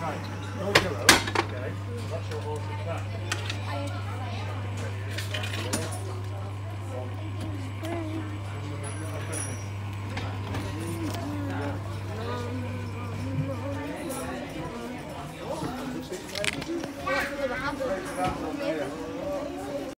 Right, no yellow, okay, that's your horse's back. Thank you.